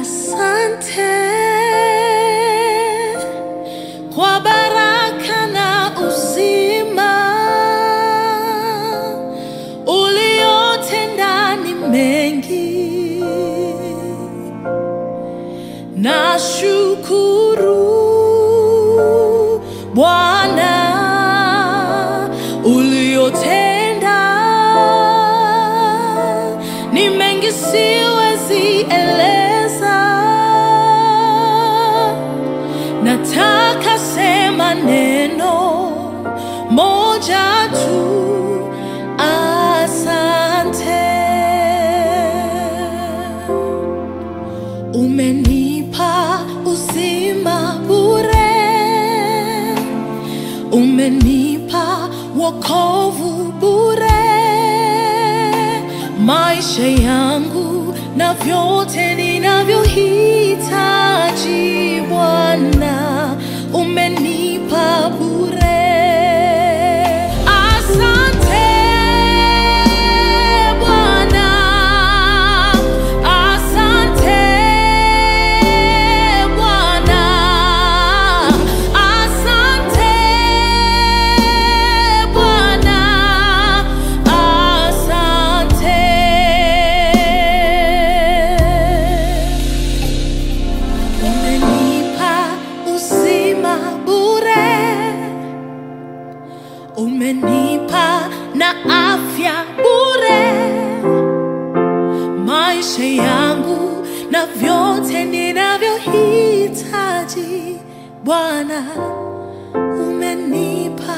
Asante kwa baraka na uzima uliotenda ni mengi. Nashukuru Bwana uliotenda ni mengi, siwezi Nataka sema neno moja tu, asante. Umenipa uzima bure, umenipa wokovu bure, maisha yangu na vyote ninavyohitaji umenipa na afya bure, maisha yangu na vyote ninavyohitaji Bwana, umenipa